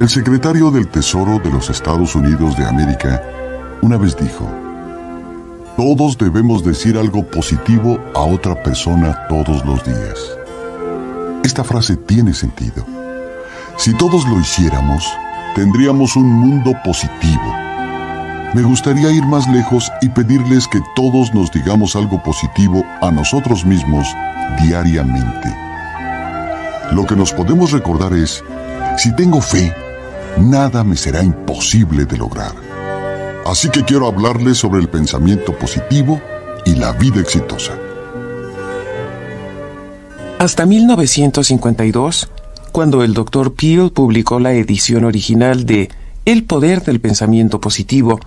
El secretario del Tesoro de los Estados Unidos de América una vez dijo, todos debemos decir algo positivo a otra persona todos los días. Esta frase tiene sentido. Si todos lo hiciéramos, tendríamos un mundo positivo. Me gustaría ir más lejos y pedirles que todos nos digamos algo positivo a nosotros mismos diariamente. Lo que nos podemos recordar es, si tengo fe, nada me será imposible de lograr. Así que quiero hablarles sobre el pensamiento positivo y la vida exitosa. Hasta 1952, cuando el Dr. Peel publicó la edición original de El poder del pensamiento positivo,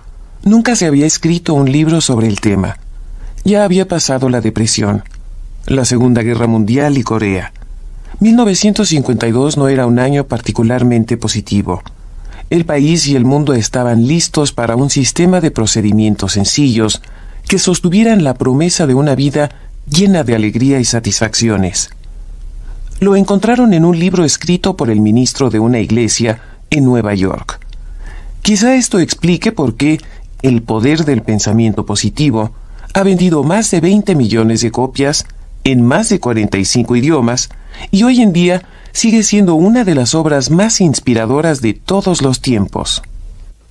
nunca se había escrito un libro sobre el tema. Ya había pasado la depresión, la Segunda Guerra Mundial y Corea. 1952 no era un año particularmente positivo. El país y el mundo estaban listos para un sistema de procedimientos sencillos que sostuvieran la promesa de una vida llena de alegría y satisfacciones. Lo encontraron en un libro escrito por el ministro de una iglesia en Nueva York. Quizá esto explique por qué El poder del pensamiento positivo ha vendido más de 20 millones de copias en más de 45 idiomas y hoy en día sigue siendo una de las obras más inspiradoras de todos los tiempos.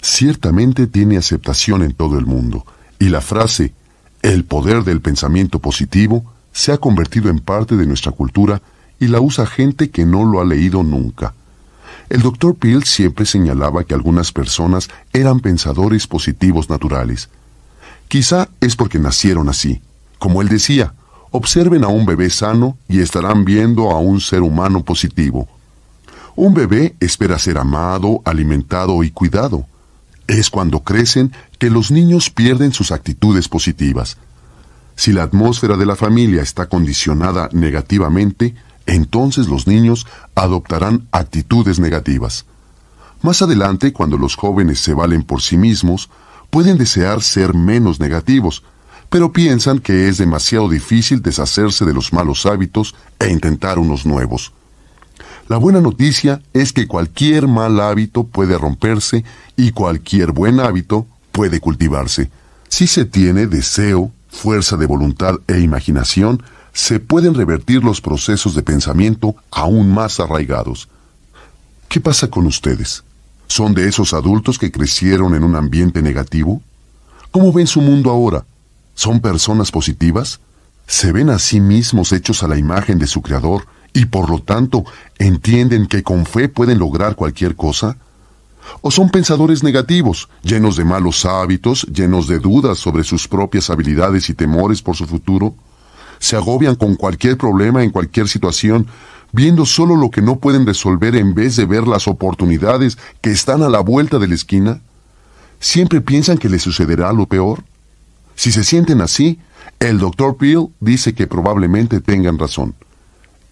Ciertamente tiene aceptación en todo el mundo, y la frase el poder del pensamiento positivo se ha convertido en parte de nuestra cultura y la usa gente que no lo ha leído nunca. El doctor Peel siempre señalaba que algunas personas eran pensadores positivos naturales. Quizá es porque nacieron así. Como él decía, Observen a un bebé sano y estarán viendo a un ser humano positivo. Un bebé espera ser amado, alimentado y cuidado. Es cuando crecen que los niños pierden sus actitudes positivas. Si la atmósfera de la familia está condicionada negativamente, entonces los niños adoptarán actitudes negativas. Más adelante, cuando los jóvenes se valen por sí mismos, pueden desear ser menos negativos, pero piensan que es demasiado difícil deshacerse de los malos hábitos e intentar unos nuevos. La buena noticia es que cualquier mal hábito puede romperse y cualquier buen hábito puede cultivarse. Si se tiene deseo, fuerza de voluntad e imaginación, se pueden revertir los procesos de pensamiento aún más arraigados. ¿Qué pasa con ustedes? ¿Son de esos adultos que crecieron en un ambiente negativo? ¿Cómo ven su mundo ahora? ¿Son personas positivas? ¿Se ven a sí mismos hechos a la imagen de su Creador y por lo tanto entienden que con fe pueden lograr cualquier cosa? ¿O son pensadores negativos, llenos de malos hábitos, llenos de dudas sobre sus propias habilidades y temores por su futuro? ¿Se agobian con cualquier problema en cualquier situación, viendo solo lo que no pueden resolver en vez de ver las oportunidades que están a la vuelta de la esquina? ¿Siempre piensan que les sucederá lo peor? Si se sienten así, el doctor Peel dice que probablemente tengan razón.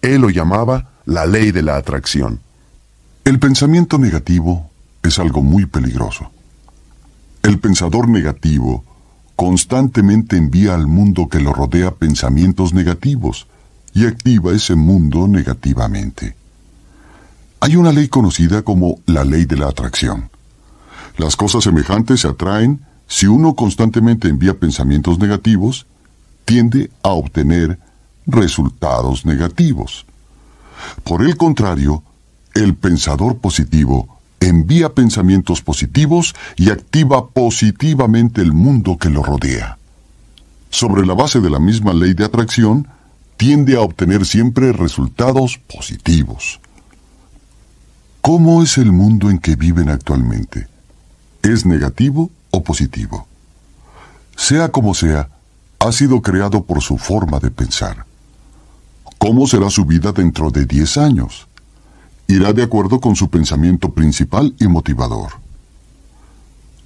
Él lo llamaba la ley de la atracción. El pensamiento negativo es algo muy peligroso. El pensador negativo constantemente envía al mundo que lo rodea pensamientos negativos y activa ese mundo negativamente. Hay una ley conocida como la ley de la atracción. Las cosas semejantes se atraen si uno constantemente envía pensamientos negativos, tiende a obtener resultados negativos. Por el contrario, el pensador positivo envía pensamientos positivos y activa positivamente el mundo que lo rodea. Sobre la base de la misma ley de atracción, tiende a obtener siempre resultados positivos. ¿Cómo es el mundo en que viven actualmente? ¿Es negativo o positivo. Sea como sea, ha sido creado por su forma de pensar. ¿Cómo será su vida dentro de 10 años? Irá de acuerdo con su pensamiento principal y motivador.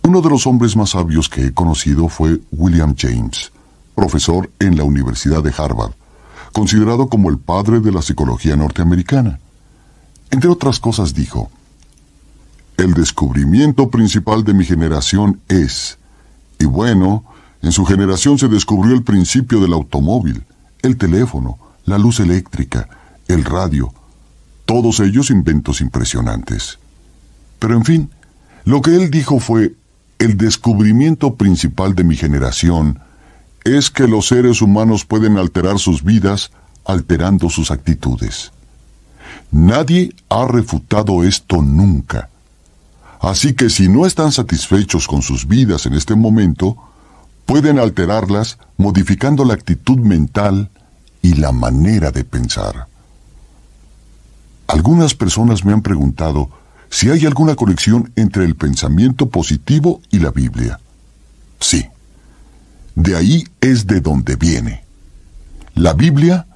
Uno de los hombres más sabios que he conocido fue William James, profesor en la Universidad de Harvard, considerado como el padre de la psicología norteamericana. Entre otras cosas dijo, el descubrimiento principal de mi generación es, y bueno, en su generación se descubrió el principio del automóvil, el teléfono, la luz eléctrica, el radio, todos ellos inventos impresionantes. Pero en fin, lo que él dijo fue, el descubrimiento principal de mi generación es que los seres humanos pueden alterar sus vidas alterando sus actitudes. Nadie ha refutado esto nunca. Así que si no están satisfechos con sus vidas en este momento, pueden alterarlas modificando la actitud mental y la manera de pensar. Algunas personas me han preguntado si hay alguna conexión entre el pensamiento positivo y la Biblia. Sí. De ahí es de donde viene. La Biblia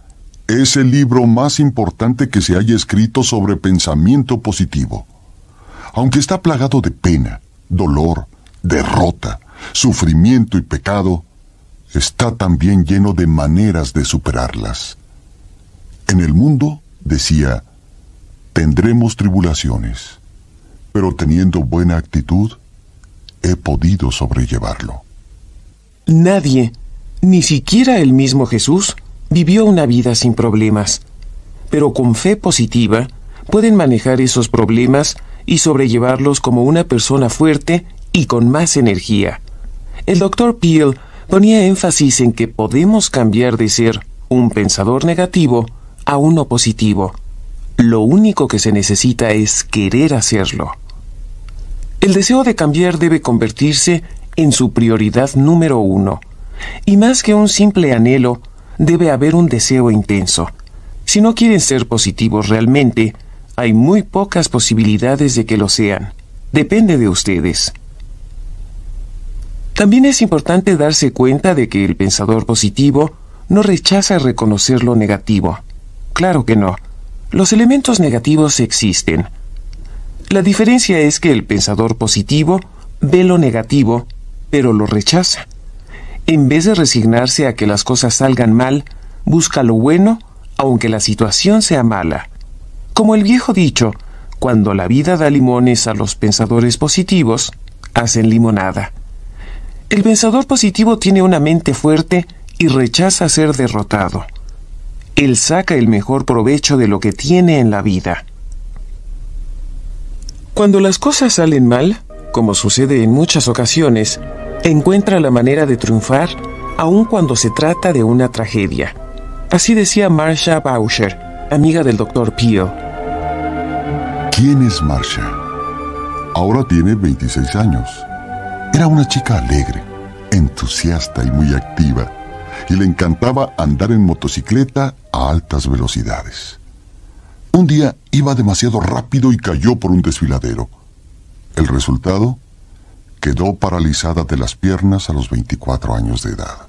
es el libro más importante que se haya escrito sobre pensamiento positivo. Aunque está plagado de pena, dolor, derrota, sufrimiento y pecado, está también lleno de maneras de superarlas. En el mundo, decía, tendremos tribulaciones, pero teniendo buena actitud, he podido sobrellevarlo. Nadie, ni siquiera el mismo Jesús, vivió una vida sin problemas, pero con fe positiva pueden manejar esos problemas y sobrellevarlos como una persona fuerte y con más energía. El doctor Peel ponía énfasis en que podemos cambiar de ser un pensador negativo a uno positivo. Lo único que se necesita es querer hacerlo. El deseo de cambiar debe convertirse en su prioridad número uno. Y más que un simple anhelo, debe haber un deseo intenso. Si no quieren ser positivos realmente, hay muy pocas posibilidades de que lo sean. Depende de ustedes. También es importante darse cuenta de que el pensador positivo no rechaza reconocer lo negativo. Claro que no. Los elementos negativos existen. La diferencia es que el pensador positivo ve lo negativo, pero lo rechaza. En vez de resignarse a que las cosas salgan mal, busca lo bueno, aunque la situación sea mala. Como el viejo dicho, cuando la vida da limones a los pensadores positivos, hacen limonada. El pensador positivo tiene una mente fuerte y rechaza ser derrotado. Él saca el mejor provecho de lo que tiene en la vida. Cuando las cosas salen mal, como sucede en muchas ocasiones, encuentra la manera de triunfar aun cuando se trata de una tragedia. Así decía Marsha Boucher, amiga del Dr. Peel. ¿Quién es Marsha? Ahora tiene 26 años. Era una chica alegre, entusiasta y muy activa, y le encantaba andar en motocicleta a altas velocidades. Un día iba demasiado rápido y cayó por un desfiladero. El resultado quedó paralizada de las piernas a los 24 años de edad.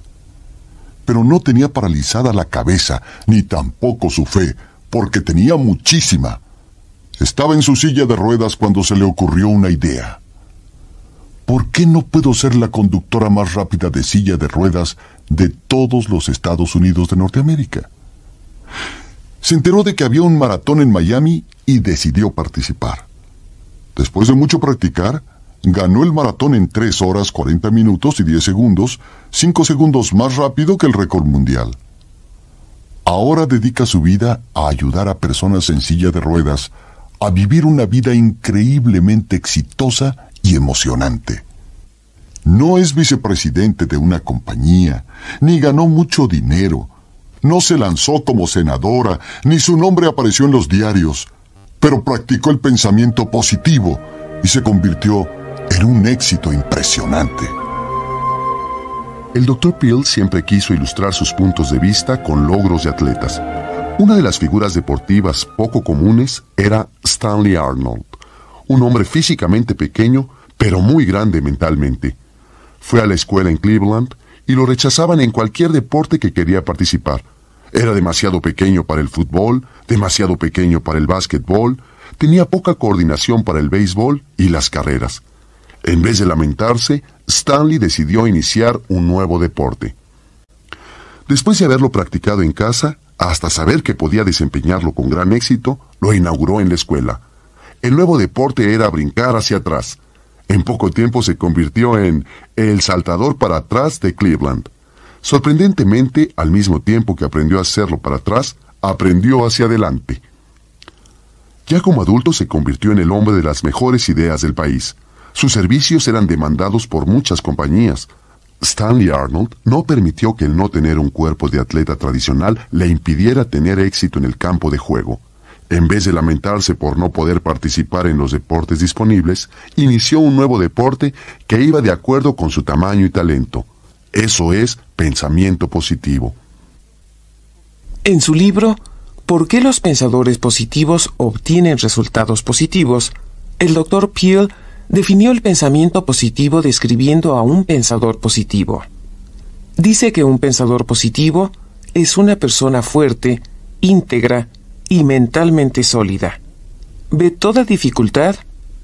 Pero no tenía paralizada la cabeza, ni tampoco su fe, porque tenía muchísima. Estaba en su silla de ruedas cuando se le ocurrió una idea. ¿Por qué no puedo ser la conductora más rápida de silla de ruedas de todos los Estados Unidos de Norteamérica? Se enteró de que había un maratón en Miami y decidió participar. Después de mucho practicar, ganó el maratón en 3 horas 40 minutos y 10 segundos, 5 segundos más rápido que el récord mundial. Ahora dedica su vida a ayudar a personas en silla de ruedas a vivir una vida increíblemente exitosa y emocionante. No es vicepresidente de una compañía, ni ganó mucho dinero, no se lanzó como senadora, ni su nombre apareció en los diarios, pero practicó el pensamiento positivo y se convirtió en un éxito impresionante. El Dr. Peel siempre quiso ilustrar sus puntos de vista con logros de atletas. Una de las figuras deportivas poco comunes era Stanley Arnold, un hombre físicamente pequeño, pero muy grande mentalmente. Fue a la escuela en Cleveland y lo rechazaban en cualquier deporte que quería participar. Era demasiado pequeño para el fútbol, demasiado pequeño para el básquetbol, tenía poca coordinación para el béisbol y las carreras. En vez de lamentarse, Stanley decidió iniciar un nuevo deporte. Después de haberlo practicado en casa, hasta saber que podía desempeñarlo con gran éxito, lo inauguró en la escuela. El nuevo deporte era brincar hacia atrás. En poco tiempo se convirtió en el saltador para atrás de Cleveland. Sorprendentemente, al mismo tiempo que aprendió a hacerlo para atrás, aprendió hacia adelante. Ya como adulto se convirtió en el hombre de las mejores ideas del país. Sus servicios eran demandados por muchas compañías. Stanley Arnold no permitió que el no tener un cuerpo de atleta tradicional le impidiera tener éxito en el campo de juego. En vez de lamentarse por no poder participar en los deportes disponibles, inició un nuevo deporte que iba de acuerdo con su tamaño y talento. Eso es pensamiento positivo. En su libro, ¿Por qué los pensadores positivos obtienen resultados positivos? El doctor Peel definió el pensamiento positivo describiendo a un pensador positivo. Dice que un pensador positivo es una persona fuerte, íntegra y mentalmente sólida. Ve toda dificultad,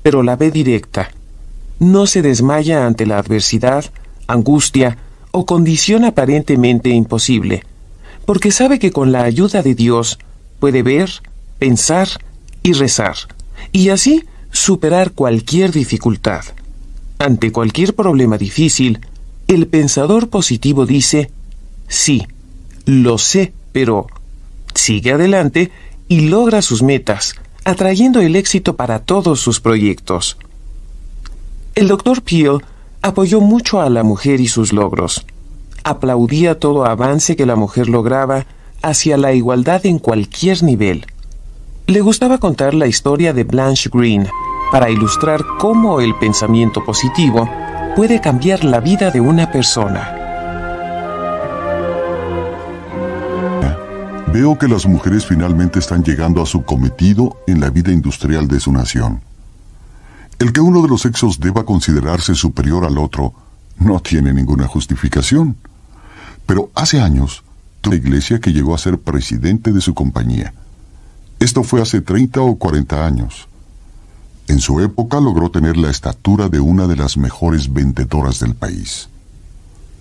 pero la ve directa. No se desmaya ante la adversidad, angustia o condición aparentemente imposible, porque sabe que con la ayuda de Dios puede ver, pensar y rezar, y así superar cualquier dificultad. Ante cualquier problema difícil, el pensador positivo dice, sí, lo sé, pero sigue adelante y logra sus metas, atrayendo el éxito para todos sus proyectos. El doctor Peel apoyó mucho a la mujer y sus logros. Aplaudía todo avance que la mujer lograba hacia la igualdad en cualquier nivel. Le gustaba contar la historia de Blanche Green para ilustrar cómo el pensamiento positivo puede cambiar la vida de una persona. Veo que las mujeres finalmente están llegando a su cometido en la vida industrial de su nación. El que uno de los sexos deba considerarse superior al otro no tiene ninguna justificación. Pero hace años, la iglesia que llegó a ser presidente de su compañía. Esto fue hace 30 o 40 años. En su época logró tener la estatura de una de las mejores vendedoras del país.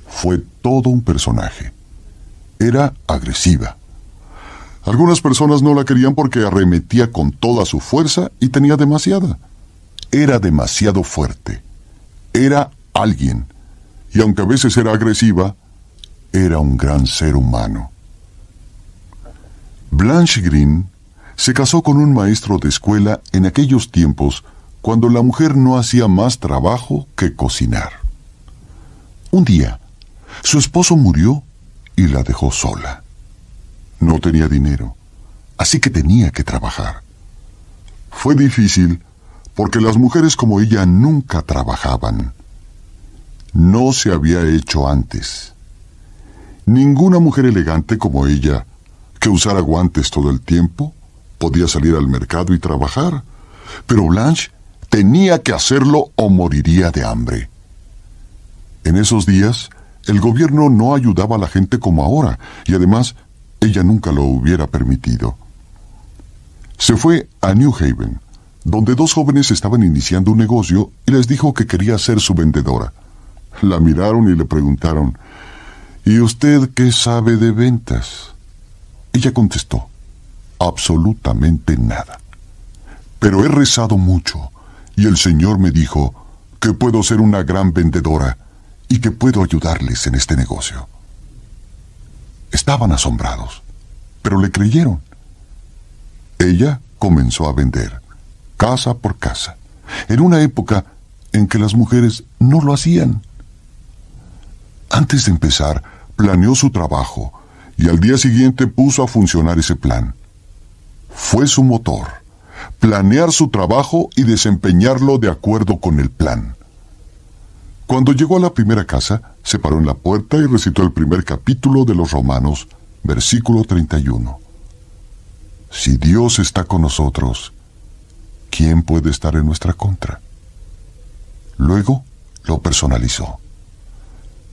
Fue todo un personaje. Era agresiva. Algunas personas no la querían porque arremetía con toda su fuerza y tenía demasiada. Era demasiado fuerte. Era alguien. Y aunque a veces era agresiva, era un gran ser humano. Blanche Green se casó con un maestro de escuela en aquellos tiempos cuando la mujer no hacía más trabajo que cocinar. Un día, su esposo murió y la dejó sola. No tenía dinero, así que tenía que trabajar. Fue difícil porque las mujeres como ella nunca trabajaban. No se había hecho antes. Ninguna mujer elegante como ella, que usara guantes todo el tiempo, podía salir al mercado y trabajar. Pero Blanche tenía que hacerlo o moriría de hambre. En esos días, el gobierno no ayudaba a la gente como ahora, y además, ella nunca lo hubiera permitido. Se fue a New Haven, donde dos jóvenes estaban iniciando un negocio y les dijo que quería ser su vendedora. La miraron y le preguntaron, ¿Y usted qué sabe de ventas? Ella contestó, absolutamente nada. Pero he rezado mucho y el Señor me dijo que puedo ser una gran vendedora y que puedo ayudarles en este negocio. Estaban asombrados, pero le creyeron. Ella comenzó a vender, casa por casa, en una época en que las mujeres no lo hacían. Antes de empezar, planeó su trabajo y al día siguiente puso a funcionar ese plan. Fue su motor, planear su trabajo y desempeñarlo de acuerdo con el plan. Cuando llegó a la primera casa, se paró en la puerta y recitó el primer capítulo de los Romanos, versículo 31. Si Dios está con nosotros, ¿quién puede estar en nuestra contra? Luego lo personalizó.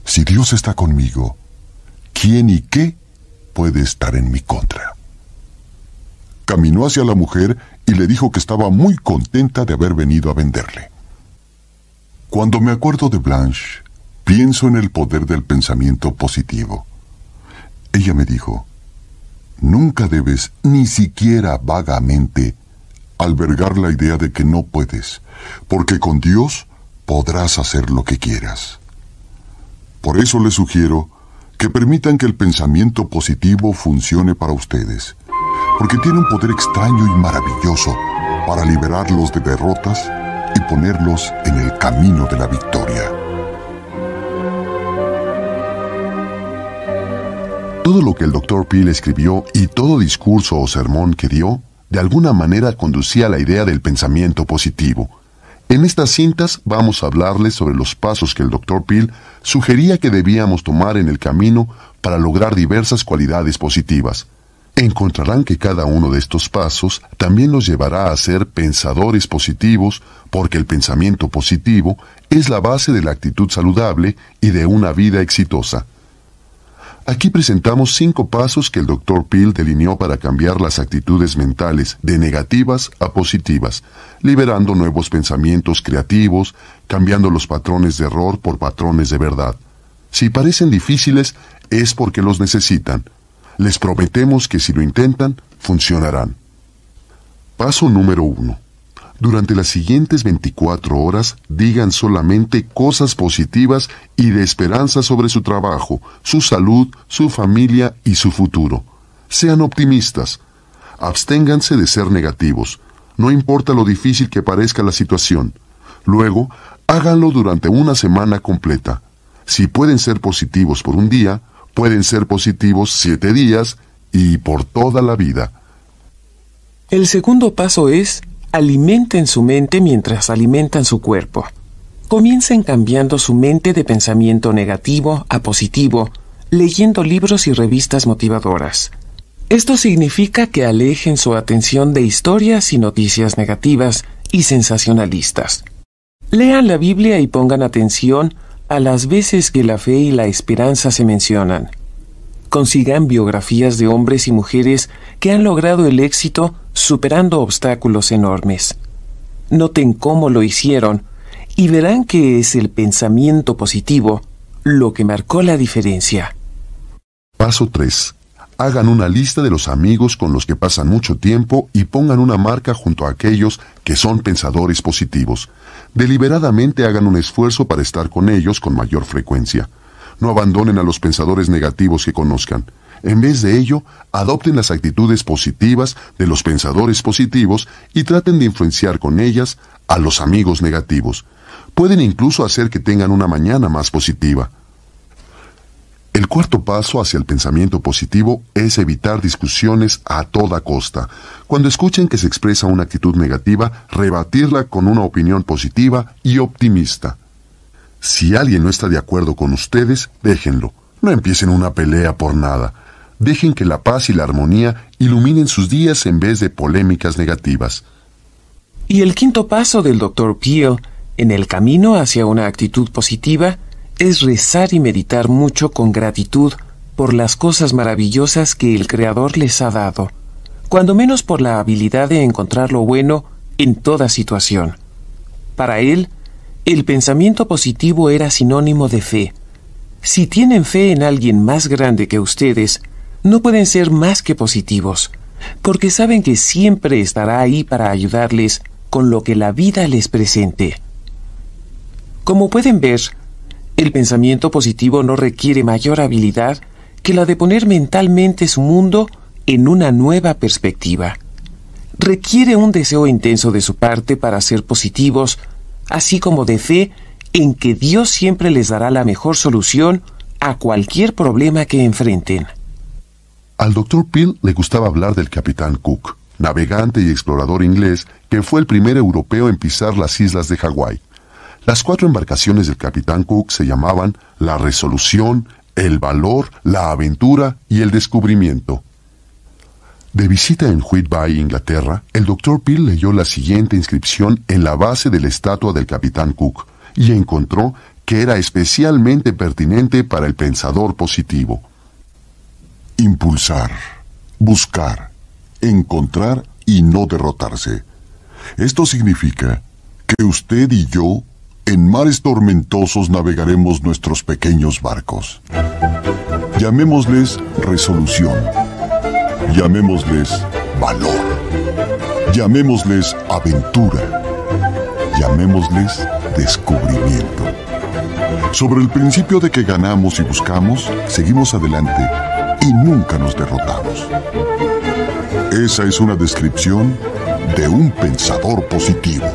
Si Dios está conmigo, ¿quién y qué puede estar en mi contra? Caminó hacia la mujer y le dijo que estaba muy contenta de haber venido a venderle. Cuando me acuerdo de Blanche, pienso en el poder del pensamiento positivo. Ella me dijo, nunca debes, ni siquiera vagamente, albergar la idea de que no puedes, porque con Dios podrás hacer lo que quieras. Por eso le sugiero que permitan que el pensamiento positivo funcione para ustedes, porque tiene un poder extraño y maravilloso para liberarlos de derrotas y ponerlos en el camino de la victoria. Todo lo que el Dr. Peel escribió y todo discurso o sermón que dio, de alguna manera conducía a la idea del pensamiento positivo. En estas cintas vamos a hablarles sobre los pasos que el Dr. Peel sugería que debíamos tomar en el camino para lograr diversas cualidades positivas. Encontrarán que cada uno de estos pasos también nos llevará a ser pensadores positivos, porque el pensamiento positivo es la base de la actitud saludable y de una vida exitosa. Aquí presentamos cinco pasos que el Dr. Peel delineó para cambiar las actitudes mentales de negativas a positivas, liberando nuevos pensamientos creativos, cambiando los patrones de error por patrones de verdad. Si parecen difíciles, es porque los necesitan. Les prometemos que si lo intentan, funcionarán. Paso número uno. Durante las siguientes 24 horas digan solamente cosas positivas y de esperanza sobre su trabajo, su salud, su familia y su futuro. Sean optimistas. Absténganse de ser negativos. No importa lo difícil que parezca la situación. Luego, háganlo durante una semana completa. Si pueden ser positivos por un día, pueden ser positivos siete días y por toda la vida. El segundo paso es alimenten su mente mientras alimentan su cuerpo. Comiencen cambiando su mente de pensamiento negativo a positivo, leyendo libros y revistas motivadoras. Esto significa que alejen su atención de historias y noticias negativas y sensacionalistas. Lean la Biblia y pongan atención a las veces que la fe y la esperanza se mencionan. Consigan biografías de hombres y mujeres que han logrado el éxito superando obstáculos enormes. Noten cómo lo hicieron y verán que es el pensamiento positivo lo que marcó la diferencia. Paso 3. Hagan una lista de los amigos con los que pasan mucho tiempo y pongan una marca junto a aquellos que son pensadores positivos. Deliberadamente hagan un esfuerzo para estar con ellos con mayor frecuencia. No abandonen a los pensadores negativos que conozcan. En vez de ello, adopten las actitudes positivas de los pensadores positivos y traten de influenciar con ellas a los amigos negativos. Pueden incluso hacer que tengan una mañana más positiva. El cuarto paso hacia el pensamiento positivo es evitar discusiones a toda costa. Cuando escuchen que se expresa una actitud negativa, rebatirla con una opinión positiva y optimista. Si alguien no está de acuerdo con ustedes, déjenlo. No empiecen una pelea por nada. Dejen que la paz y la armonía iluminen sus días en vez de polémicas negativas. Y el quinto paso del Dr. Peel en el camino hacia una actitud positiva es rezar y meditar mucho con gratitud por las cosas maravillosas que el Creador les ha dado, cuando menos por la habilidad de encontrar lo bueno en toda situación. Para él, el pensamiento positivo era sinónimo de fe. Si tienen fe en alguien más grande que ustedes, no pueden ser más que positivos, porque saben que siempre estará ahí para ayudarles con lo que la vida les presente. Como pueden ver, el pensamiento positivo no requiere mayor habilidad que la de poner mentalmente su mundo en una nueva perspectiva. Requiere un deseo intenso de su parte para ser positivos, así como de fe en que Dios siempre les dará la mejor solución a cualquier problema que enfrenten. Al Dr. Peel le gustaba hablar del capitán Cook, navegante y explorador inglés que fue el primer europeo en pisar las islas de Hawái. Las cuatro embarcaciones del capitán Cook se llamaban la Resolución, el Valor, la Aventura y el Descubrimiento. De visita en Whitby, Inglaterra, el Dr. Peel leyó la siguiente inscripción en la base de la estatua del capitán Cook y encontró que era especialmente pertinente para el pensador positivo. Impulsar, buscar, encontrar y no derrotarse. Esto significa que usted y yo en mares tormentosos navegaremos nuestros pequeños barcos. Llamémosles resolución. Llamémosles valor. Llamémosles aventura. Llamémosles descubrimiento. Sobre el principio de que ganamos y buscamos, seguimos adelante y nunca nos derrotamos. Esa es una descripción de un pensador positivo.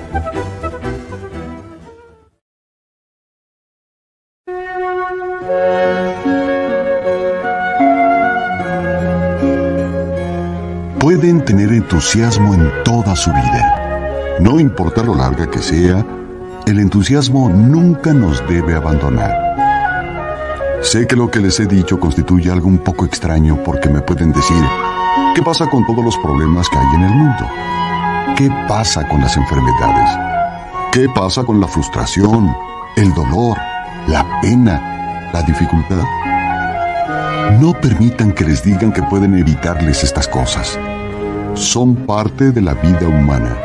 Pueden tener entusiasmo en toda su vida. No importa lo larga que sea, el entusiasmo nunca nos debe abandonar. Sé que lo que les he dicho constituye algo un poco extraño porque me pueden decir, ¿qué pasa con todos los problemas que hay en el mundo? ¿Qué pasa con las enfermedades? ¿Qué pasa con la frustración, el dolor, la pena, la dificultad? No permitan que les digan que pueden evitarles estas cosas. Son parte de la vida humana.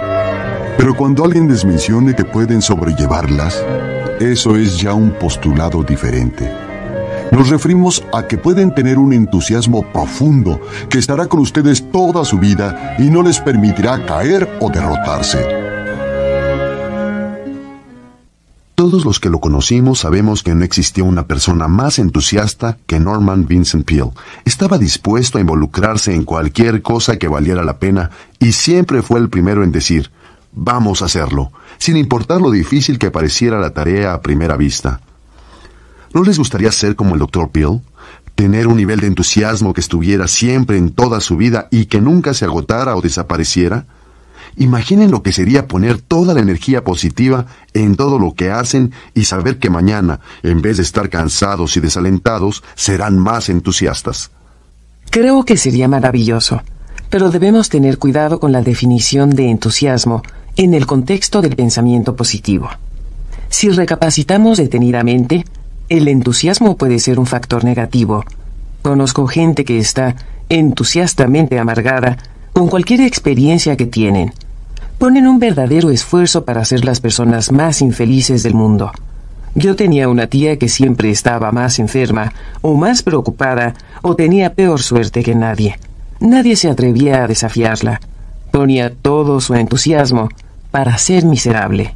Pero cuando alguien les mencione que pueden sobrellevarlas, eso es ya un postulado diferente. Nos referimos a que pueden tener un entusiasmo profundo que estará con ustedes toda su vida y no les permitirá caer o derrotarse. Todos los que lo conocimos sabemos que no existió una persona más entusiasta que Norman Vincent Peale. Estaba dispuesto a involucrarse en cualquier cosa que valiera la pena y siempre fue el primero en decir, vamos a hacerlo, sin importar lo difícil que pareciera la tarea a primera vista. ¿No les gustaría ser como el Dr. Peale? Tener un nivel de entusiasmo que estuviera siempre en toda su vida y que nunca se agotara o desapareciera? Imaginen lo que sería poner toda la energía positiva en todo lo que hacen y saber que mañana, en vez de estar cansados y desalentados, serán más entusiastas. Creo que sería maravilloso, pero debemos tener cuidado con la definición de entusiasmo en el contexto del pensamiento positivo. Si recapacitamos detenidamente, el entusiasmo puede ser un factor negativo. Conozco gente que está entusiastamente amargada con cualquier experiencia que tienen. Ponen un verdadero esfuerzo para ser las personas más infelices del mundo. Yo tenía una tía que siempre estaba más enferma, o más preocupada, o tenía peor suerte que nadie. Nadie se atrevía a desafiarla. Ponía todo su entusiasmo para ser miserable.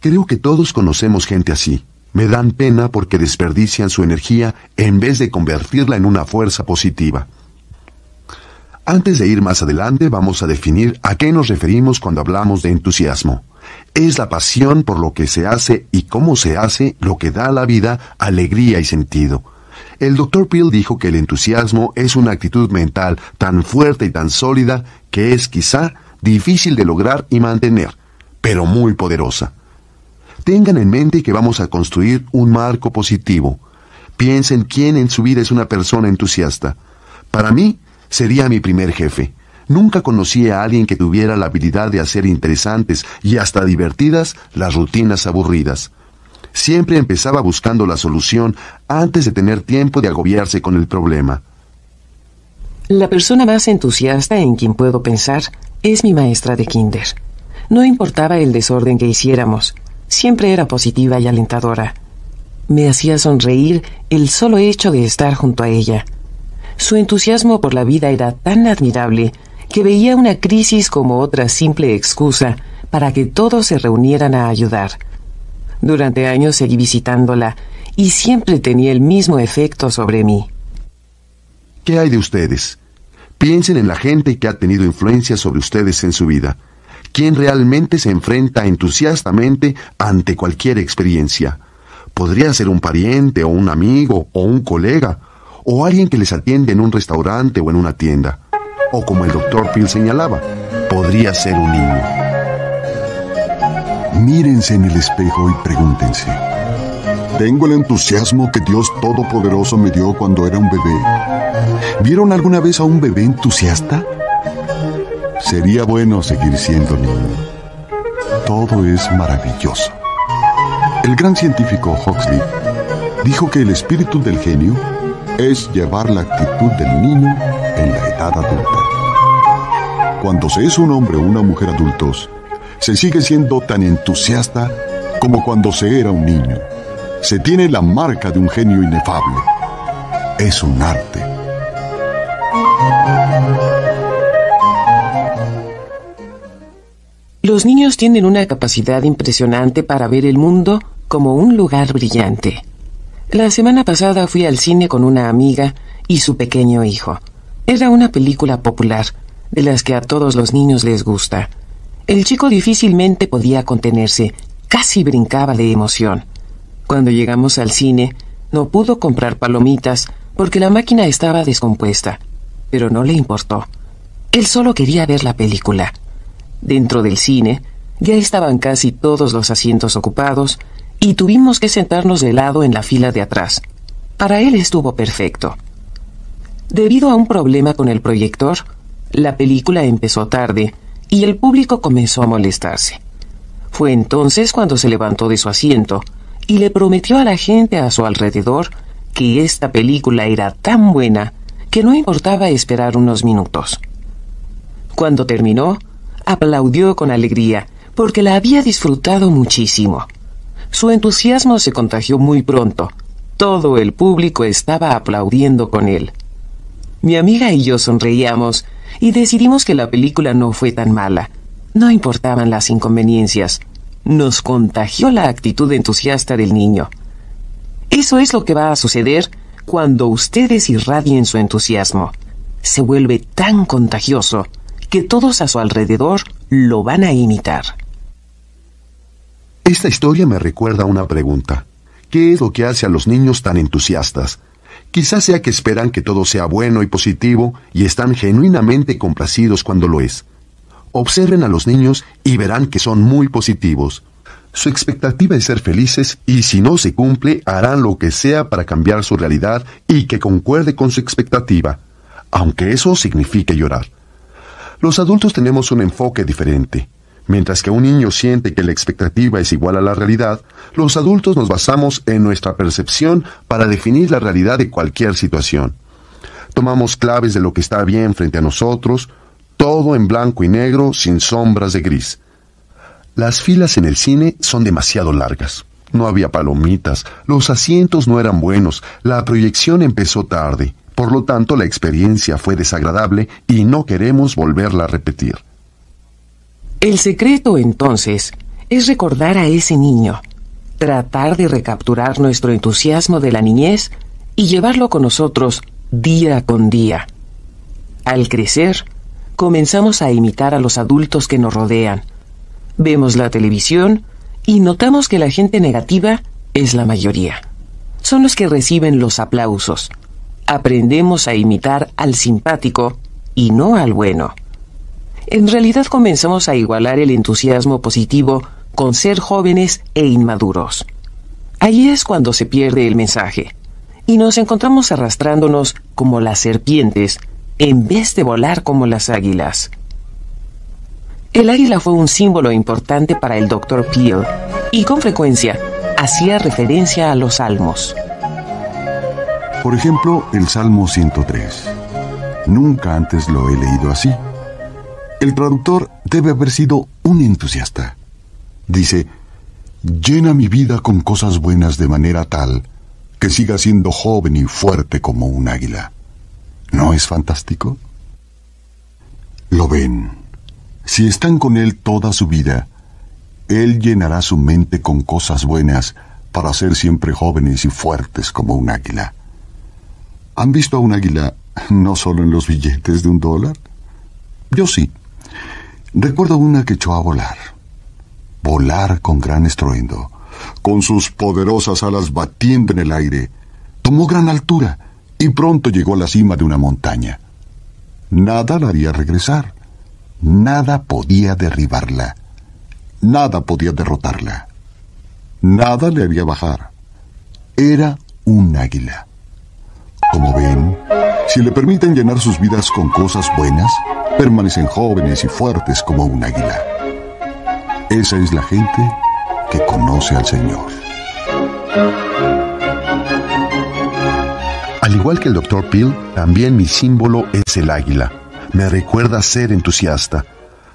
Creo que todos conocemos gente así. Me dan pena porque desperdician su energía en vez de convertirla en una fuerza positiva. Antes de ir más adelante, vamos a definir a qué nos referimos cuando hablamos de entusiasmo. Es la pasión por lo que se hace y cómo se hace lo que da a la vida alegría y sentido. El Dr. Peel dijo que el entusiasmo es una actitud mental tan fuerte y tan sólida que es quizá difícil de lograr y mantener, pero muy poderosa. Tengan en mente que vamos a construir un marco positivo. Piensen quién en su vida es una persona entusiasta. Para mí, sería mi primer jefe. Nunca conocí a alguien que tuviera la habilidad de hacer interesantes y hasta divertidas las rutinas aburridas. Siempre empezaba buscando la solución antes de tener tiempo de agobiarse con el problema. La persona más entusiasta en quien puedo pensar es mi maestra de kinder. No importaba el desorden que hiciéramos, siempre era positiva y alentadora. Me hacía sonreír el solo hecho de estar junto a ella. Su entusiasmo por la vida era tan admirable que veía una crisis como otra simple excusa para que todos se reunieran a ayudar. Durante años seguí visitándola y siempre tenía el mismo efecto sobre mí. ¿Qué hay de ustedes? Piensen en la gente que ha tenido influencia sobre ustedes en su vida. ¿Quién realmente se enfrenta entusiastamente ante cualquier experiencia? Podría ser un pariente o un amigo o un colega o alguien que les atiende en un restaurante o en una tienda. O como el doctor Phil señalaba, podría ser un niño. Mírense en el espejo y pregúntense, ¿tengo el entusiasmo que Dios Todopoderoso me dio cuando era un bebé? ¿Vieron alguna vez a un bebé entusiasta? Sería bueno seguir siendo niño. Todo es maravilloso. El gran científico Huxley dijo que el espíritu del genio es llevar la actitud del niño en la edad adulta. Cuando se es un hombre o una mujer adultos, se sigue siendo tan entusiasta como cuando se era un niño. Se tiene la marca de un genio inefable. Es un arte. Los niños tienen una capacidad impresionante para ver el mundo como un lugar brillante. La semana pasada fui al cine con una amiga y su pequeño hijo. Era una película popular. de las que a todos los niños les gusta. El chico difícilmente podía contenerse, casi brincaba de emoción. Cuando llegamos al cine, no pudo comprar palomitas porque la máquina estaba descompuesta, pero no le importó. Él solo quería ver la película. Dentro del cine, ya estaban casi todos los asientos ocupados y tuvimos que sentarnos de lado en la fila de atrás. Para él estuvo perfecto. Debido a un problema con el proyector, la película empezó tarde y el público comenzó a molestarse. Fue entonces cuando se levantó de su asiento y le prometió a la gente a su alrededor que esta película era tan buena que no importaba esperar unos minutos. Cuando terminó, aplaudió con alegría porque la había disfrutado muchísimo. Su entusiasmo se contagió muy pronto. Todo el público estaba aplaudiendo con él. Mi amiga y yo sonreíamos y decidimos que la película no fue tan mala. No importaban las inconveniencias. Nos contagió la actitud entusiasta del niño. Eso es lo que va a suceder cuando ustedes irradien su entusiasmo. Se vuelve tan contagioso que todos a su alrededor lo van a imitar. Esta historia me recuerda una pregunta. ¿Qué es lo que hace a los niños tan entusiastas? Quizás sea que esperan que todo sea bueno y positivo y están genuinamente complacidos cuando lo es. Observen a los niños y verán que son muy positivos. Su expectativa es ser felices y si no se cumple harán lo que sea para cambiar su realidad y que concuerde con su expectativa, aunque eso signifique llorar. Los adultos tenemos un enfoque diferente. Mientras que un niño siente que la expectativa es igual a la realidad, los adultos nos basamos en nuestra percepción para definir la realidad de cualquier situación. Tomamos claves de lo que está bien frente a nosotros, todo en blanco y negro sin sombras de gris. Las filas en el cine son demasiado largas. No había palomitas, los asientos no eran buenos, la proyección empezó tarde, por lo tanto la experiencia fue desagradable y no queremos volverla a repetir. El secreto, entonces, es recordar a ese niño, tratar de recapturar nuestro entusiasmo de la niñez y llevarlo con nosotros día con día. Al crecer, comenzamos a imitar a los adultos que nos rodean. Vemos la televisión y notamos que la gente negativa es la mayoría. Son los que reciben los aplausos. Aprendemos a imitar al simpático y no al bueno en realidad comenzamos a igualar el entusiasmo positivo con ser jóvenes e inmaduros. Ahí es cuando se pierde el mensaje y nos encontramos arrastrándonos como las serpientes en vez de volar como las águilas. El águila fue un símbolo importante para el Dr. Peel y con frecuencia hacía referencia a los salmos. Por ejemplo, el Salmo 103. Nunca antes lo he leído así. El traductor debe haber sido un entusiasta. Dice, llena mi vida con cosas buenas de manera tal que siga siendo joven y fuerte como un águila. ¿No es fantástico? Lo ven. Si están con Él toda su vida, Él llenará su mente con cosas buenas para ser siempre jóvenes y fuertes como un águila. ¿Han visto a un águila no solo en los billetes de un dólar? Yo sí. Recuerdo una que echó a volar. Volar con gran estruendo, con sus poderosas alas batiendo en el aire. Tomó gran altura y pronto llegó a la cima de una montaña. Nada la haría regresar. Nada podía derribarla. Nada podía derrotarla. Nada le haría bajar. Era un águila. Como ven, si le permiten llenar sus vidas con cosas buenas, permanecen jóvenes y fuertes como un águila. Esa es la gente que conoce al Señor. Al igual que el Dr. Peel, también mi símbolo es el águila. Me recuerda ser entusiasta.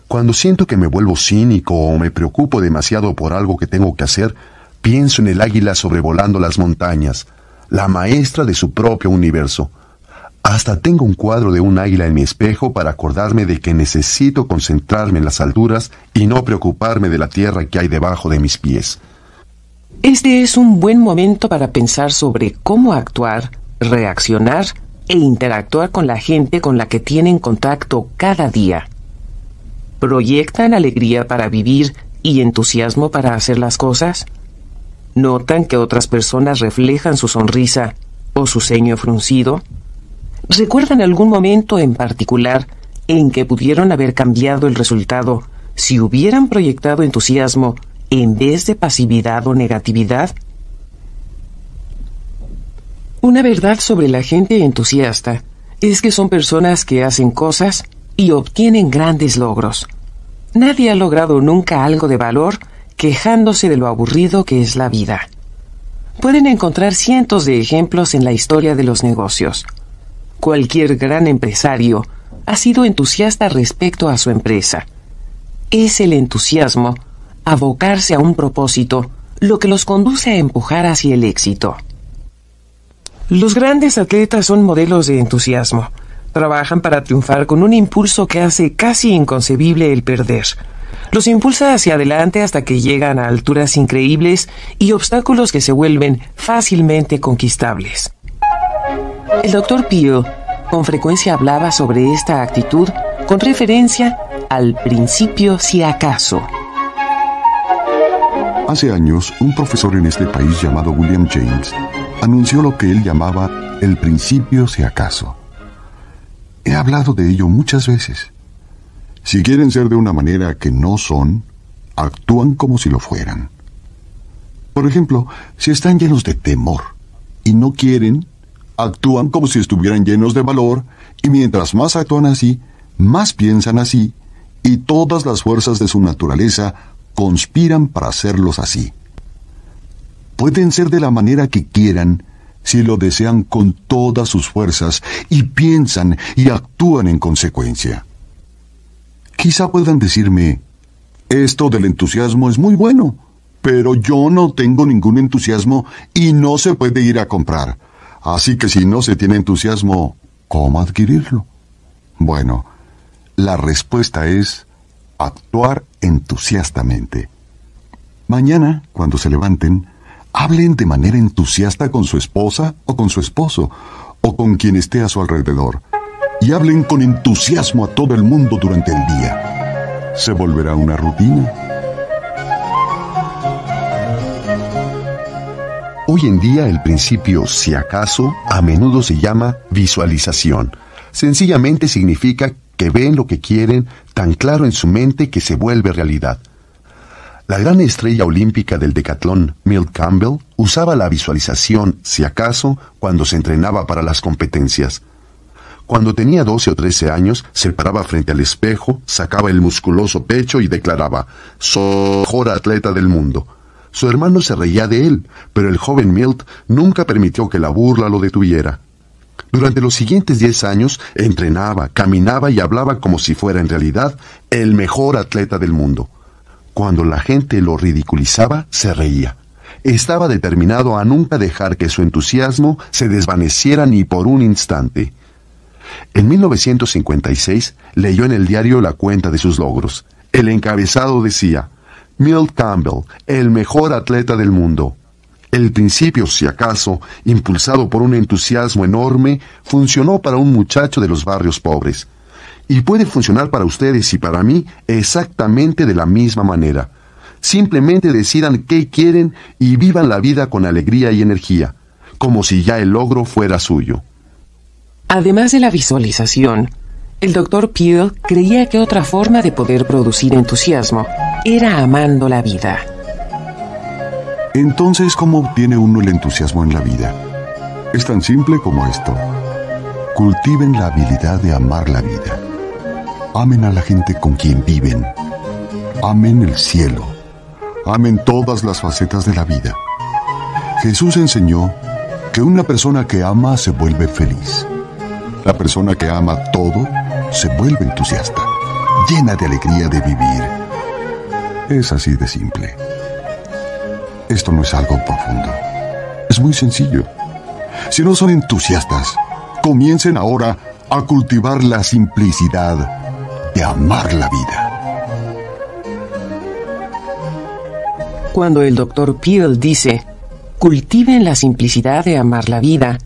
Cuando siento que me vuelvo cínico o me preocupo demasiado por algo que tengo que hacer, pienso en el águila sobrevolando las montañas, la maestra de su propio universo. Hasta tengo un cuadro de un águila en mi espejo para acordarme de que necesito concentrarme en las alturas y no preocuparme de la tierra que hay debajo de mis pies. Este es un buen momento para pensar sobre cómo actuar, reaccionar e interactuar con la gente con la que tienen contacto cada día. ¿Proyectan alegría para vivir y entusiasmo para hacer las cosas? ¿Notan que otras personas reflejan su sonrisa o su ceño fruncido? ¿Recuerdan algún momento en particular en que pudieron haber cambiado el resultado si hubieran proyectado entusiasmo en vez de pasividad o negatividad? Una verdad sobre la gente entusiasta es que son personas que hacen cosas y obtienen grandes logros. Nadie ha logrado nunca algo de valor quejándose de lo aburrido que es la vida. Pueden encontrar cientos de ejemplos en la historia de los negocios. Cualquier gran empresario ha sido entusiasta respecto a su empresa. Es el entusiasmo, abocarse a un propósito, lo que los conduce a empujar hacia el éxito. Los grandes atletas son modelos de entusiasmo. Trabajan para triunfar con un impulso que hace casi inconcebible el perder. Los impulsa hacia adelante hasta que llegan a alturas increíbles y obstáculos que se vuelven fácilmente conquistables. El doctor Peel con frecuencia hablaba sobre esta actitud con referencia al principio si acaso. Hace años, un profesor en este país llamado William James anunció lo que él llamaba el principio si acaso. He hablado de ello muchas veces. Si quieren ser de una manera que no son, actúan como si lo fueran. Por ejemplo, si están llenos de temor y no quieren, actúan como si estuvieran llenos de valor y mientras más actúan así, más piensan así y todas las fuerzas de su naturaleza conspiran para hacerlos así. Pueden ser de la manera que quieran si lo desean con todas sus fuerzas y piensan y actúan en consecuencia. Quizá puedan decirme, esto del entusiasmo es muy bueno, pero yo no tengo ningún entusiasmo y no se puede ir a comprar. Así que si no se tiene entusiasmo, ¿cómo adquirirlo? Bueno, la respuesta es actuar entusiastamente. Mañana, cuando se levanten, hablen de manera entusiasta con su esposa o con su esposo, o con quien esté a su alrededor, y hablen con entusiasmo a todo el mundo durante el día. Se volverá una rutina. Hoy en día el principio si acaso a menudo se llama visualización. Sencillamente significa que ven lo que quieren tan claro en su mente que se vuelve realidad. La gran estrella olímpica del decatlón, Milt Campbell, usaba la visualización, si acaso, cuando se entrenaba para las competencias. Cuando tenía 12 o 13 años, se paraba frente al espejo, sacaba el musculoso pecho y declaraba, soy mejor atleta del mundo. Su hermano se reía de él, pero el joven Milt nunca permitió que la burla lo detuviera. Durante los siguientes 10 años entrenaba, caminaba y hablaba como si fuera en realidad el mejor atleta del mundo. Cuando la gente lo ridiculizaba, se reía. Estaba determinado a nunca dejar que su entusiasmo se desvaneciera ni por un instante. En 1956 leyó en el diario la cuenta de sus logros. El encabezado decía, Milt Campbell, el mejor atleta del mundo. El principio, si acaso, impulsado por un entusiasmo enorme, funcionó para un muchacho de los barrios pobres y puede funcionar para ustedes y para mí exactamente de la misma manera. Simplemente decidan qué quieren y vivan la vida con alegría y energía, como si ya el logro fuera suyo. Además de la visualización, el doctor Peel creía que otra forma de poder producir entusiasmo era amando la vida. Entonces, ¿cómo obtiene uno el entusiasmo en la vida? Es tan simple como esto. Cultiven la habilidad de amar la vida. Amen a la gente con quien viven. Amen el cielo. Amen todas las facetas de la vida. Jesús enseñó que una persona que ama se vuelve feliz. La persona que ama todo se vuelve entusiasta, llena de alegría de vivir. Es así de simple. Esto no es algo profundo. Es muy sencillo. Si no son entusiastas, comiencen ahora a cultivar la simplicidad de amar la vida. Cuando el doctor Peel dice, cultiven la simplicidad de amar la vida,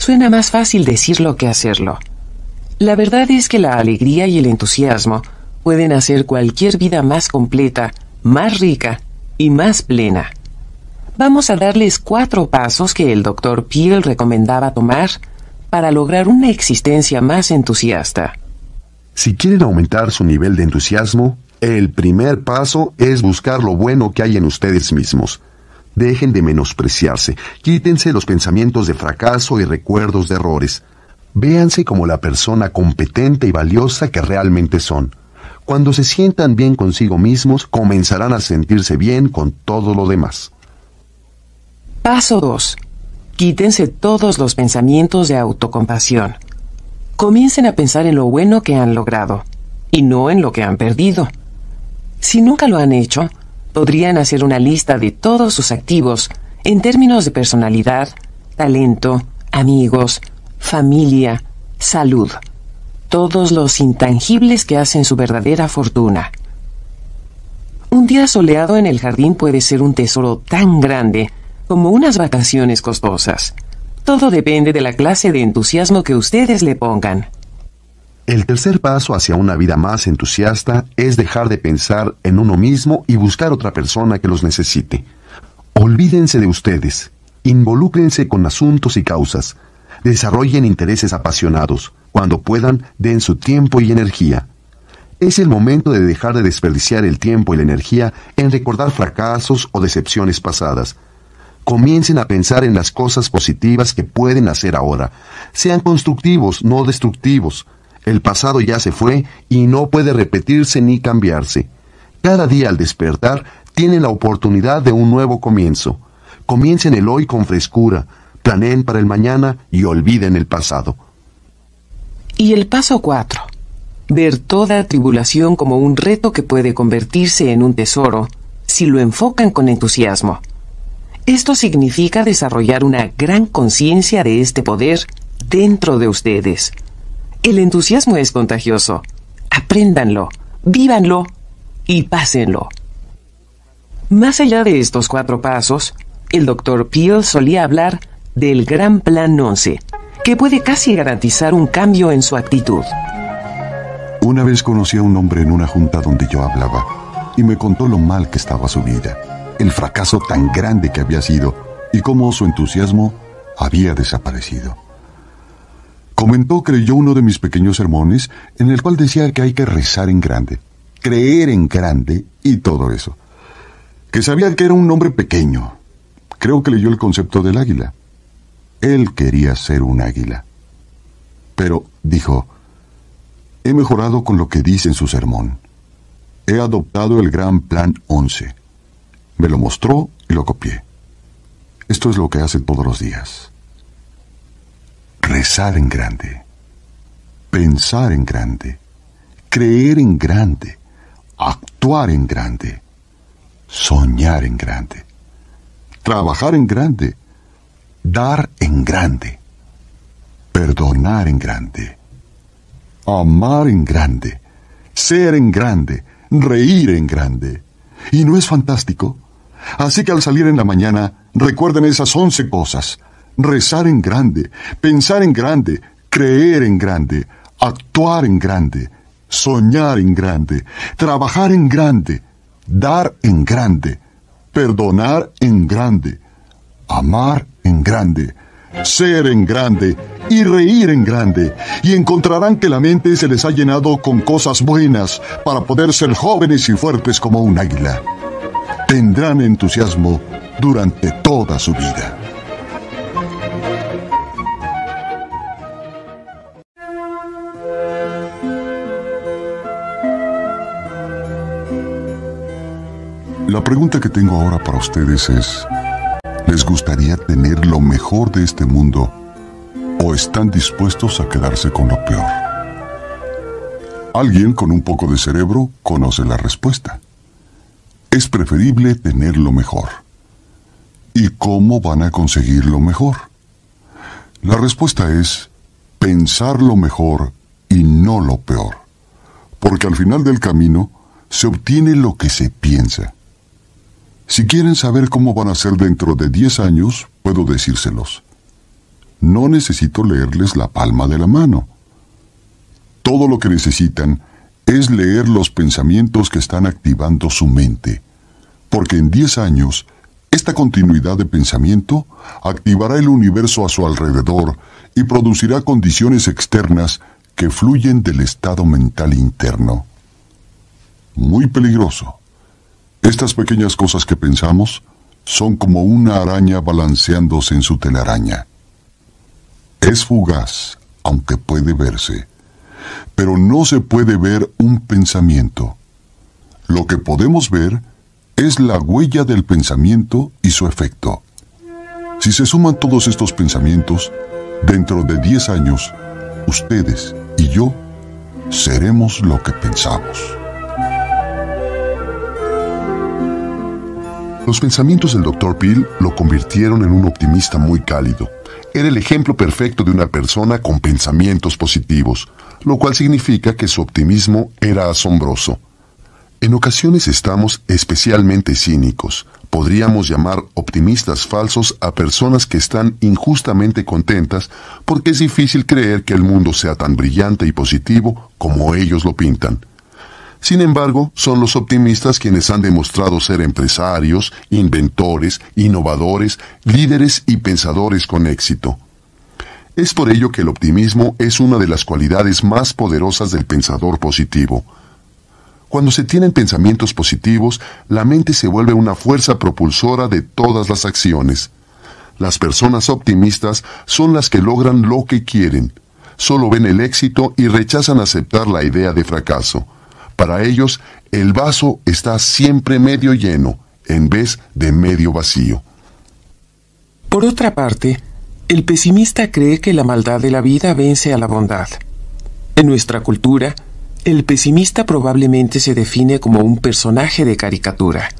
Suena más fácil decirlo que hacerlo. La verdad es que la alegría y el entusiasmo pueden hacer cualquier vida más completa, más rica y más plena. Vamos a darles cuatro pasos que el Dr. Peel recomendaba tomar para lograr una existencia más entusiasta. Si quieren aumentar su nivel de entusiasmo, el primer paso es buscar lo bueno que hay en ustedes mismos. Dejen de menospreciarse, quítense los pensamientos de fracaso y recuerdos de errores. Véanse como la persona competente y valiosa que realmente son. Cuando se sientan bien consigo mismos, comenzarán a sentirse bien con todo lo demás. Paso 2. Quítense todos los pensamientos de autocompasión. Comiencen a pensar en lo bueno que han logrado y no en lo que han perdido. Si nunca lo han hecho, podrían hacer una lista de todos sus activos en términos de personalidad, talento, amigos, familia, salud, todos los intangibles que hacen su verdadera fortuna. Un día soleado en el jardín puede ser un tesoro tan grande como unas vacaciones costosas. Todo depende de la clase de entusiasmo que ustedes le pongan. El tercer paso hacia una vida más entusiasta es dejar de pensar en uno mismo y buscar otra persona que los necesite. Olvídense de ustedes, involúcrense con asuntos y causas, desarrollen intereses apasionados, cuando puedan, den su tiempo y energía. Es el momento de dejar de desperdiciar el tiempo y la energía en recordar fracasos o decepciones pasadas. Comiencen a pensar en las cosas positivas que pueden hacer ahora. Sean constructivos, no destructivos. El pasado ya se fue y no puede repetirse ni cambiarse. Cada día al despertar tienen la oportunidad de un nuevo comienzo. Comiencen el hoy con frescura, planeen para el mañana y olviden el pasado. Y el paso 4. Ver toda tribulación como un reto que puede convertirse en un tesoro si lo enfocan con entusiasmo. Esto significa desarrollar una gran conciencia de este poder dentro de ustedes. El entusiasmo es contagioso. Apréndanlo, vívanlo y pásenlo. Más allá de estos cuatro pasos, el Dr. Peel solía hablar del Gran Plan 11, que puede casi garantizar un cambio en su actitud. Una vez conocí a un hombre en una junta donde yo hablaba y me contó lo mal que estaba su vida, el fracaso tan grande que había sido y cómo su entusiasmo había desaparecido. Comentó, creyó uno de mis pequeños sermones, en el cual decía que hay que rezar en grande, creer en grande y todo eso. Que sabía que era un hombre pequeño. Creo que leyó el concepto del águila. Él quería ser un águila. Pero, dijo, he mejorado con lo que dice en su sermón. He adoptado el gran plan 11. Me lo mostró y lo copié. Esto es lo que hace todos los días rezar en grande, pensar en grande, creer en grande, actuar en grande, soñar en grande, trabajar en grande, dar en grande, perdonar en grande, amar en grande, ser en grande, reír en grande. ¿Y no es fantástico? Así que al salir en la mañana, recuerden esas once cosas rezar en grande, pensar en grande, creer en grande, actuar en grande, soñar en grande, trabajar en grande, dar en grande, perdonar en grande, amar en grande, ser en grande y reír en grande, y encontrarán que la mente se les ha llenado con cosas buenas para poder ser jóvenes y fuertes como un águila. Tendrán entusiasmo durante toda su vida. La pregunta que tengo ahora para ustedes es, ¿les gustaría tener lo mejor de este mundo o están dispuestos a quedarse con lo peor? Alguien con un poco de cerebro conoce la respuesta. Es preferible tener lo mejor. ¿Y cómo van a conseguir lo mejor? La respuesta es pensar lo mejor y no lo peor, porque al final del camino se obtiene lo que se piensa. Si quieren saber cómo van a ser dentro de 10 años, puedo decírselos. no necesito leerles la palma de la mano. Todo lo que necesitan es leer los pensamientos que están activando su mente, porque en 10 años, esta continuidad de pensamiento activará el universo a su alrededor y producirá condiciones externas que fluyen del estado mental interno. Muy peligroso. Estas pequeñas cosas que pensamos son como una araña balanceándose en su telaraña. Es fugaz, aunque puede verse, pero no se puede ver un pensamiento. Lo que podemos ver es la huella del pensamiento y su efecto. Si se suman todos estos pensamientos, dentro de 10 años, ustedes y yo seremos lo que pensamos. Los pensamientos del Dr. Peel lo convirtieron en un optimista muy cálido. Era el ejemplo perfecto de una persona con pensamientos positivos, lo cual significa que su optimismo era asombroso. En ocasiones estamos especialmente cínicos. Podríamos llamar optimistas falsos a personas que están injustamente contentas porque es difícil creer que el mundo sea tan brillante y positivo como ellos lo pintan. Sin embargo, son los optimistas quienes han demostrado ser empresarios, inventores, innovadores, líderes y pensadores con éxito. Es por ello que el optimismo es una de las cualidades más poderosas del pensador positivo. Cuando se tienen pensamientos positivos, la mente se vuelve una fuerza propulsora de todas las acciones. Las personas optimistas son las que logran lo que quieren. Solo ven el éxito y rechazan aceptar la idea de fracaso. Para ellos, el vaso está siempre medio lleno, en vez de medio vacío. Por otra parte, el pesimista cree que la maldad de la vida vence a la bondad. En nuestra cultura, el pesimista probablemente se define como un personaje de caricatura.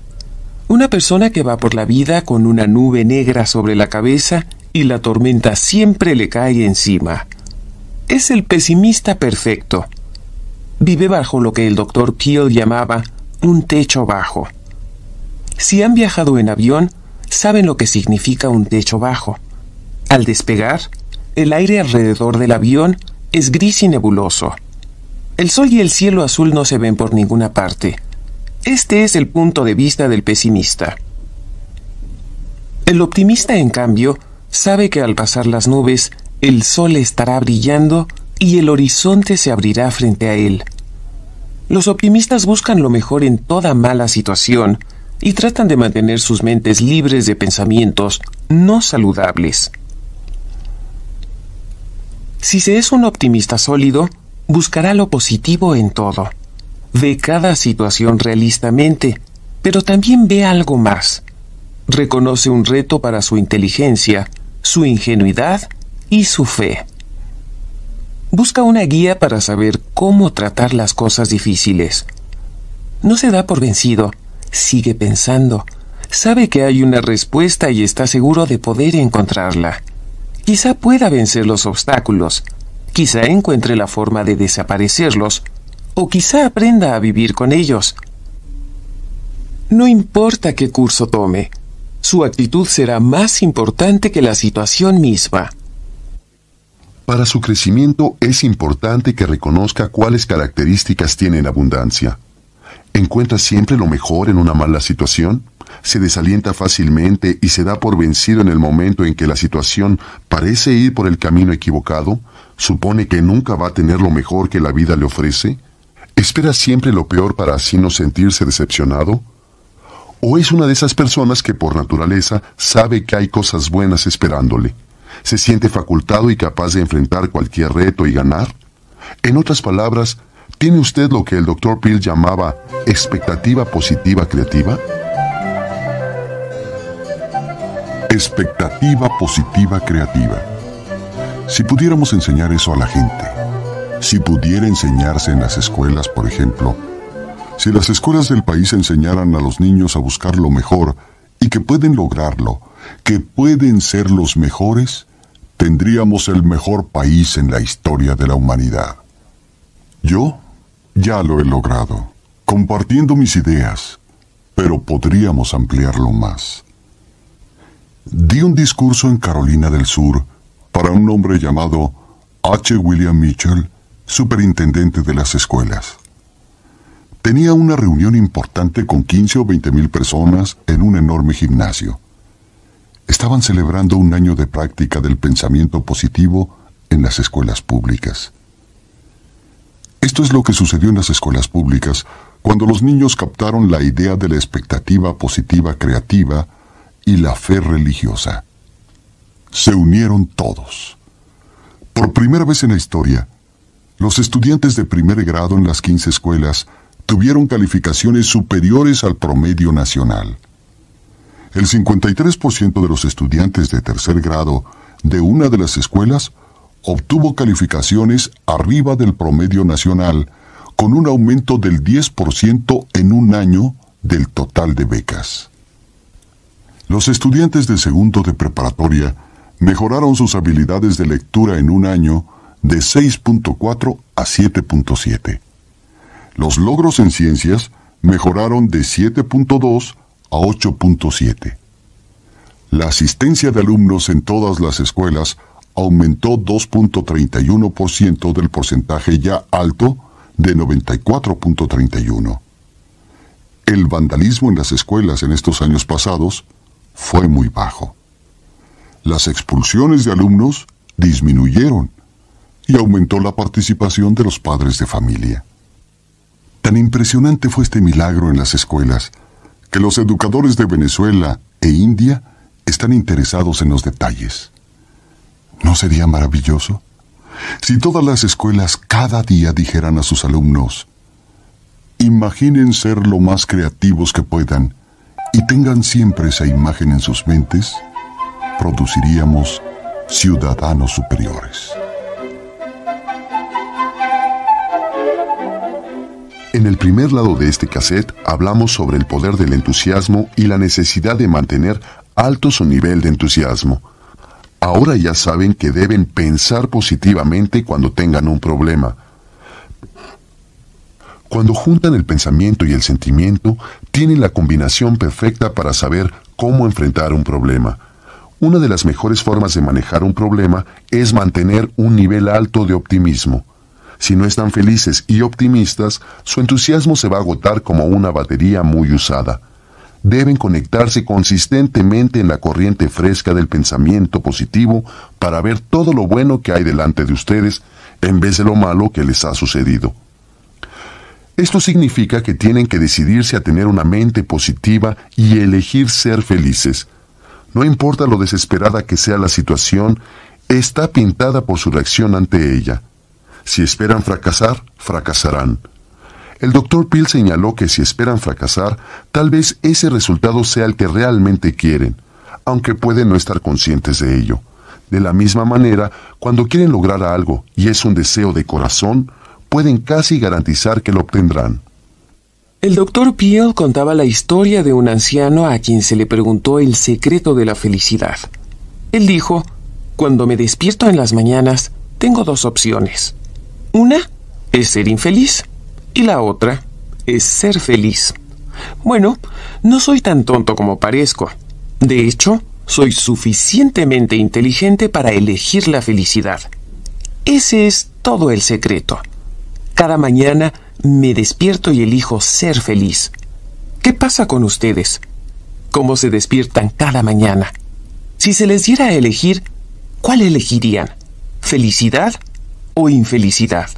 Una persona que va por la vida con una nube negra sobre la cabeza y la tormenta siempre le cae encima. Es el pesimista perfecto vive bajo lo que el doctor Peel llamaba un techo bajo. Si han viajado en avión, saben lo que significa un techo bajo. Al despegar, el aire alrededor del avión es gris y nebuloso. El sol y el cielo azul no se ven por ninguna parte. Este es el punto de vista del pesimista. El optimista, en cambio, sabe que al pasar las nubes, el sol estará brillando y el horizonte se abrirá frente a él. Los optimistas buscan lo mejor en toda mala situación y tratan de mantener sus mentes libres de pensamientos no saludables. Si se es un optimista sólido, buscará lo positivo en todo. Ve cada situación realistamente, pero también ve algo más. Reconoce un reto para su inteligencia, su ingenuidad y su fe. Busca una guía para saber cómo tratar las cosas difíciles. No se da por vencido, sigue pensando, sabe que hay una respuesta y está seguro de poder encontrarla. Quizá pueda vencer los obstáculos, quizá encuentre la forma de desaparecerlos, o quizá aprenda a vivir con ellos. No importa qué curso tome, su actitud será más importante que la situación misma. Para su crecimiento es importante que reconozca cuáles características tiene en abundancia. ¿Encuentra siempre lo mejor en una mala situación? ¿Se desalienta fácilmente y se da por vencido en el momento en que la situación parece ir por el camino equivocado? ¿Supone que nunca va a tener lo mejor que la vida le ofrece? ¿Espera siempre lo peor para así no sentirse decepcionado? ¿O es una de esas personas que por naturaleza sabe que hay cosas buenas esperándole? Se siente facultado y capaz de enfrentar cualquier reto y ganar? En otras palabras, ¿tiene usted lo que el Dr. Peel llamaba expectativa positiva creativa? Expectativa positiva creativa. Si pudiéramos enseñar eso a la gente, si pudiera enseñarse en las escuelas, por ejemplo, si las escuelas del país enseñaran a los niños a buscar lo mejor y que pueden lograrlo, que pueden ser los mejores, tendríamos el mejor país en la historia de la humanidad. Yo ya lo he logrado, compartiendo mis ideas, pero podríamos ampliarlo más. Di un discurso en Carolina del Sur para un hombre llamado H. William Mitchell, superintendente de las escuelas. Tenía una reunión importante con 15 o 20 mil personas en un enorme gimnasio. Estaban celebrando un año de práctica del pensamiento positivo en las escuelas públicas. Esto es lo que sucedió en las escuelas públicas cuando los niños captaron la idea de la expectativa positiva creativa y la fe religiosa. Se unieron todos. Por primera vez en la historia, los estudiantes de primer grado en las 15 escuelas tuvieron calificaciones superiores al promedio nacional. El 53% de los estudiantes de tercer grado de una de las escuelas obtuvo calificaciones arriba del promedio nacional, con un aumento del 10% en un año del total de becas. Los estudiantes de segundo de preparatoria mejoraron sus habilidades de lectura en un año de 6.4 a 7.7. Los logros en ciencias mejoraron de 7.2 a 8.7. La asistencia de alumnos en todas las escuelas aumentó 2.31% del porcentaje ya alto de 94.31. El vandalismo en las escuelas en estos años pasados fue muy bajo. Las expulsiones de alumnos disminuyeron y aumentó la participación de los padres de familia. Tan impresionante fue este milagro en las escuelas que los educadores de Venezuela e India están interesados en los detalles. ¿No sería maravilloso? Si todas las escuelas cada día dijeran a sus alumnos, imaginen ser lo más creativos que puedan y tengan siempre esa imagen en sus mentes, produciríamos ciudadanos superiores. En el primer lado de este cassette hablamos sobre el poder del entusiasmo y la necesidad de mantener alto su nivel de entusiasmo. Ahora ya saben que deben pensar positivamente cuando tengan un problema. Cuando juntan el pensamiento y el sentimiento, tienen la combinación perfecta para saber cómo enfrentar un problema. Una de las mejores formas de manejar un problema es mantener un nivel alto de optimismo. Si no están felices y optimistas, su entusiasmo se va a agotar como una batería muy usada deben conectarse consistentemente en la corriente fresca del pensamiento positivo para ver todo lo bueno que hay delante de ustedes en vez de lo malo que les ha sucedido. Esto significa que tienen que decidirse a tener una mente positiva y elegir ser felices. No importa lo desesperada que sea la situación, está pintada por su reacción ante ella. Si esperan fracasar, fracasarán. El doctor Peel señaló que si esperan fracasar, tal vez ese resultado sea el que realmente quieren, aunque pueden no estar conscientes de ello. De la misma manera, cuando quieren lograr algo y es un deseo de corazón, pueden casi garantizar que lo obtendrán. El doctor Peel contaba la historia de un anciano a quien se le preguntó el secreto de la felicidad. Él dijo, Cuando me despierto en las mañanas, tengo dos opciones. Una es ser infeliz y la otra es ser feliz. Bueno, no soy tan tonto como parezco. De hecho, soy suficientemente inteligente para elegir la felicidad. Ese es todo el secreto. Cada mañana me despierto y elijo ser feliz. ¿Qué pasa con ustedes? ¿Cómo se despiertan cada mañana? Si se les diera a elegir, ¿cuál elegirían? ¿Felicidad o infelicidad?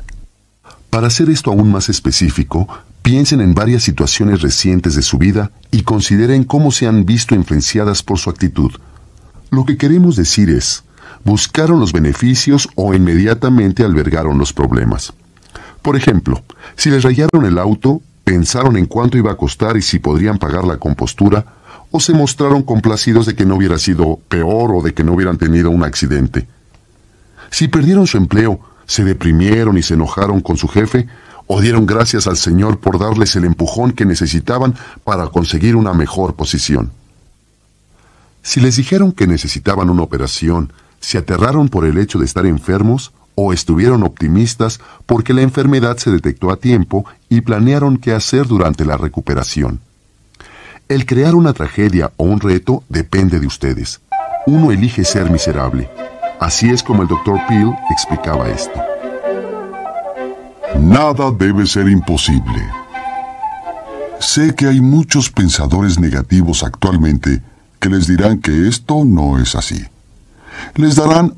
Para hacer esto aún más específico, piensen en varias situaciones recientes de su vida y consideren cómo se han visto influenciadas por su actitud. Lo que queremos decir es, buscaron los beneficios o inmediatamente albergaron los problemas. Por ejemplo, si les rayaron el auto, pensaron en cuánto iba a costar y si podrían pagar la compostura, o se mostraron complacidos de que no hubiera sido peor o de que no hubieran tenido un accidente. Si perdieron su empleo, se deprimieron y se enojaron con su jefe, o dieron gracias al Señor por darles el empujón que necesitaban para conseguir una mejor posición. Si les dijeron que necesitaban una operación, se aterraron por el hecho de estar enfermos o estuvieron optimistas porque la enfermedad se detectó a tiempo y planearon qué hacer durante la recuperación. El crear una tragedia o un reto depende de ustedes. Uno elige ser miserable Así es como el Dr. Peel explicaba esto. Nada debe ser imposible. Sé que hay muchos pensadores negativos actualmente que les dirán que esto no es así. Les darán